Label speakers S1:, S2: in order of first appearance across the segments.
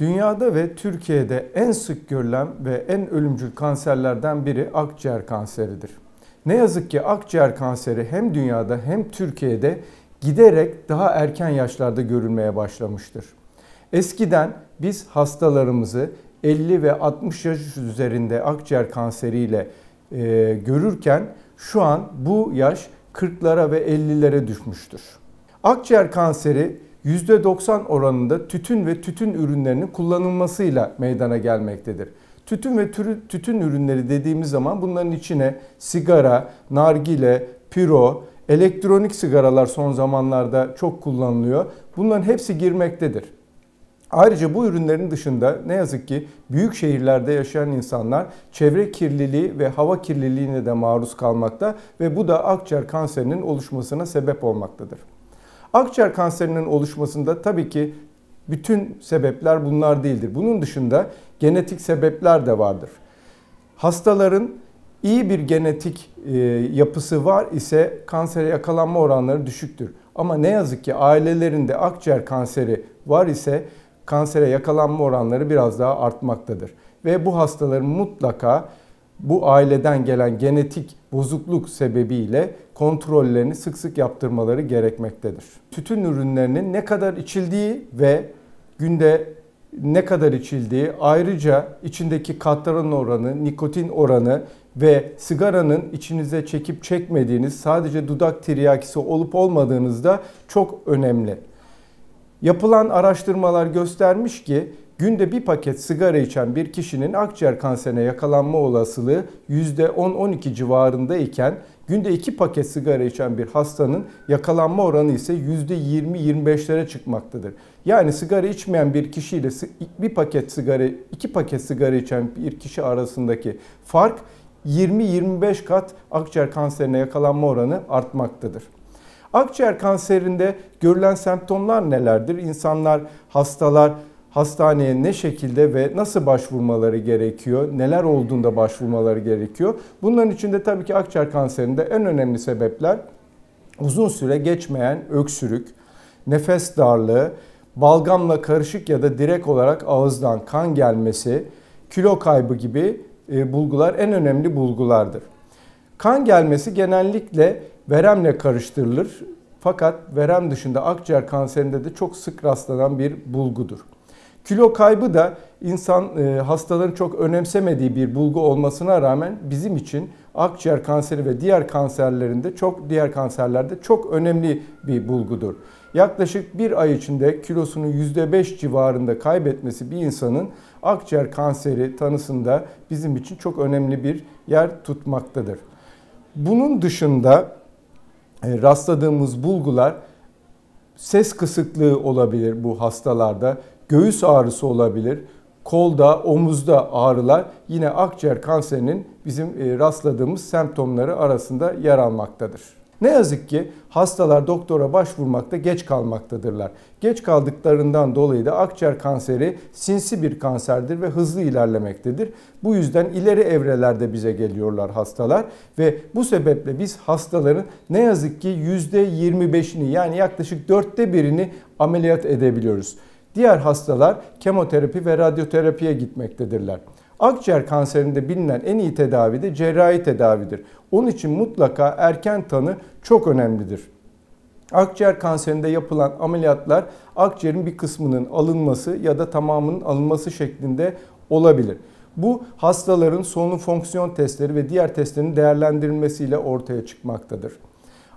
S1: Dünyada ve Türkiye'de en sık görülen ve en ölümcül kanserlerden biri akciğer kanseridir. Ne yazık ki akciğer kanseri hem dünyada hem Türkiye'de giderek daha erken yaşlarda görülmeye başlamıştır. Eskiden biz hastalarımızı 50 ve 60 yaş üzerinde akciğer kanseriyle e, görürken şu an bu yaş 40'lara ve 50'lere düşmüştür. Akciğer kanseri %90 oranında tütün ve tütün ürünlerinin kullanılmasıyla meydana gelmektedir. Tütün ve tütün ürünleri dediğimiz zaman bunların içine sigara, nargile, piro, elektronik sigaralar son zamanlarda çok kullanılıyor. Bunların hepsi girmektedir. Ayrıca bu ürünlerin dışında ne yazık ki büyük şehirlerde yaşayan insanlar çevre kirliliği ve hava kirliliğine de maruz kalmakta ve bu da akciğer kanserinin oluşmasına sebep olmaktadır. Akciğer kanserinin oluşmasında tabii ki bütün sebepler bunlar değildir. Bunun dışında genetik sebepler de vardır. Hastaların iyi bir genetik e, yapısı var ise kansere yakalanma oranları düşüktür. Ama ne yazık ki ailelerinde akciğer kanseri var ise kansere yakalanma oranları biraz daha artmaktadır. Ve bu hastaların mutlaka bu aileden gelen genetik bozukluk sebebiyle kontrollerini sık sık yaptırmaları gerekmektedir. Tütün ürünlerinin ne kadar içildiği ve günde ne kadar içildiği, ayrıca içindeki katran oranı, nikotin oranı ve sigaranın içinize çekip çekmediğiniz sadece dudak tiryakisi olup olmadığınızda çok önemli. Yapılan araştırmalar göstermiş ki günde bir paket sigara içen bir kişinin akciğer kanserine yakalanma olasılığı %10-12 civarında iken günde iki paket sigara içen bir hastanın yakalanma oranı ise %20-25'lere çıkmaktadır. Yani sigara içmeyen bir kişiyle bir paket sigara, iki paket sigara içen bir kişi arasındaki fark 20-25 kat akciğer kanserine yakalanma oranı artmaktadır. Akciğer kanserinde görülen semptomlar nelerdir? İnsanlar, hastalar hastaneye ne şekilde ve nasıl başvurmaları gerekiyor? Neler olduğunda başvurmaları gerekiyor? Bunların içinde tabii ki akciğer kanserinde en önemli sebepler uzun süre geçmeyen öksürük, nefes darlığı, balgamla karışık ya da direkt olarak ağızdan kan gelmesi, kilo kaybı gibi e, bulgular en önemli bulgulardır. Kan gelmesi genellikle veremle karıştırılır. Fakat verem dışında akciğer kanserinde de çok sık rastlanan bir bulgudur. Kilo kaybı da insan e, hastaların çok önemsemediği bir bulgu olmasına rağmen bizim için akciğer kanseri ve diğer kanserlerinde çok diğer kanserlerde çok önemli bir bulgudur. Yaklaşık bir ay içinde kilosunu %5 civarında kaybetmesi bir insanın akciğer kanseri tanısında bizim için çok önemli bir yer tutmaktadır. Bunun dışında e, rastladığımız bulgular ses kısıklığı olabilir bu hastalarda, göğüs ağrısı olabilir, kolda, omuzda ağrılar yine akciğer kanserinin bizim e, rastladığımız semptomları arasında yer almaktadır. Ne yazık ki hastalar doktora başvurmakta geç kalmaktadırlar. Geç kaldıklarından dolayı da akciğer kanseri sinsi bir kanserdir ve hızlı ilerlemektedir. Bu yüzden ileri evrelerde bize geliyorlar hastalar ve bu sebeple biz hastaların ne yazık ki %25'ini yani yaklaşık dörtte birini ameliyat edebiliyoruz. Diğer hastalar kemoterapi ve radyoterapiye gitmektedirler. Akciğer kanserinde bilinen en iyi tedavi de cerrahi tedavidir. Onun için mutlaka erken tanı çok önemlidir. Akciğer kanserinde yapılan ameliyatlar akciğerin bir kısmının alınması ya da tamamının alınması şeklinde olabilir. Bu hastaların solunum fonksiyon testleri ve diğer testlerin değerlendirilmesiyle ortaya çıkmaktadır.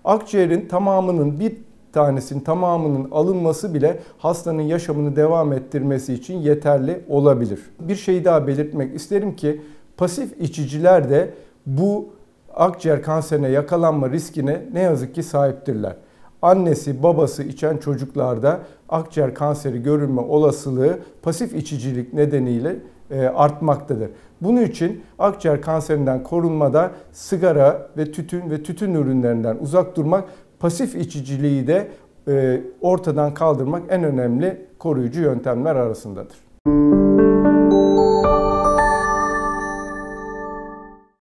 S1: Akciğerin tamamının bir tanesinin tamamının alınması bile hastanın yaşamını devam ettirmesi için yeterli olabilir. Bir şey daha belirtmek isterim ki pasif içiciler de bu akciğer kanserine yakalanma riskine ne yazık ki sahiptirler. Annesi, babası içen çocuklarda akciğer kanseri görülme olasılığı pasif içicilik nedeniyle e, artmaktadır. Bunun için akciğer kanserinden korunmada sigara ve tütün ve tütün ürünlerinden uzak durmak pasif içiciliği de e, ortadan kaldırmak en önemli koruyucu yöntemler arasındadır. Müzik